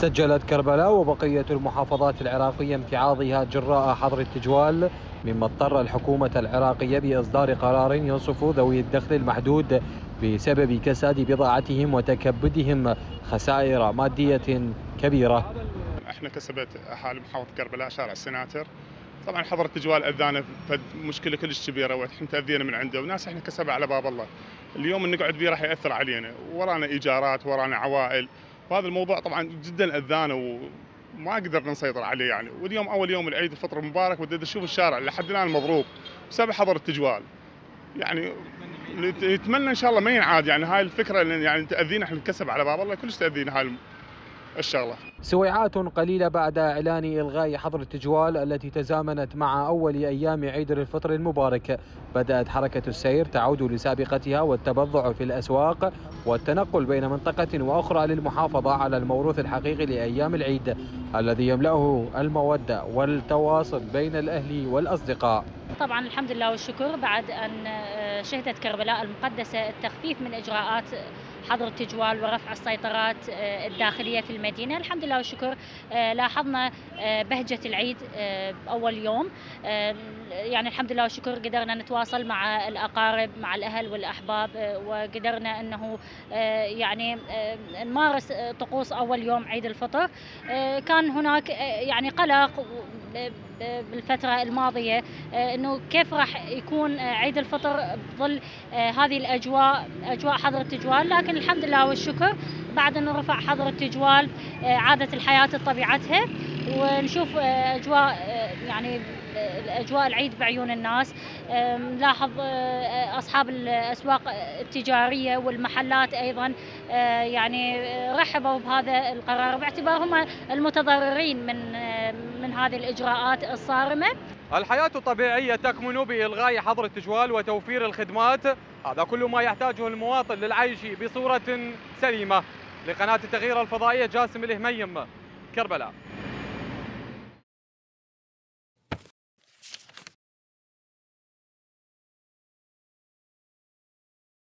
سجلت كربلاء وبقية المحافظات العراقية امتعاضها جراء حظر التجوال مما اضطر الحكومة العراقية بإصدار قرار ينصف ذوي الدخل المحدود بسبب كساد بضاعتهم وتكبدهم خسائر مادية كبيرة. إحنا كسبت اهالي محافظة كربلاء شارع السناتر طبعا حظر التجوال أذانا مشكله كلش كبيرة وإحنا تاذينا من عنده وناس إحنا كسبها على باب الله. اليوم اللي نقعد بيه راح يأثر علينا. ورانا إيجارات ورانا عوائل. وهذا الموضوع طبعا جدا اذانا وما قدرنا نسيطر عليه يعني. واليوم أول يوم العيد الفطر المبارك ودي أشوف الشارع لحد الآن مضروب بسبب حظر التجوال. يعني نتمنى إن شاء الله ما ينعاد يعني هاي الفكرة يعني تأذينا إحنا الكسب على باب الله كلش تأذينا هاي الشغلة. سويعات قليلة بعد إعلان إلغاء حظر التجوال التي تزامنت مع أول أيام عيد الفطر المبارك بدأت حركة السير تعود لسابقتها والتبضع في الأسواق والتنقل بين منطقة وأخرى للمحافظة على الموروث الحقيقي لأيام العيد الذي يملأه المودة والتواصل بين الاهل والأصدقاء. طبعا الحمد لله والشكر. بعد أن شهدت كربلاء المقدسة التخفيف من إجراءات حظر التجوال ورفع السيطرات الداخلية في المدينة، الحمد لله والشكر. لاحظنا بهجة العيد أول يوم. يعني الحمد لله والشكر قدرنا نتواصل مع الأقارب مع الأهل والأحباب وقدرنا إنه يعني نمارس طقوس أول يوم عيد الفطر. كان هناك يعني قلق بالفترة الماضية إنه كيف راح يكون عيد الفطر بظل هذه الأجواء أجواء حظر التجوال. لكن الحمد لله والشكر بعد انه رفع حظر التجوال عادت الحياة لطبيعتها. ونشوف أجواء يعني أجواء العيد بعيون الناس. نلاحظ أصحاب الأسواق التجارية والمحلات أيضا يعني رحبوا بهذا القرار باعتبارهم المتضررين من هذه الإجراءات الصارمة. الحياة الطبيعية تكمن بإلغاء حظر التجوال وتوفير الخدمات، هذا كل ما يحتاجه المواطن للعيش بصورة سليمة. لقناة التغيير الفضائية جاسم الهميم كربلاء.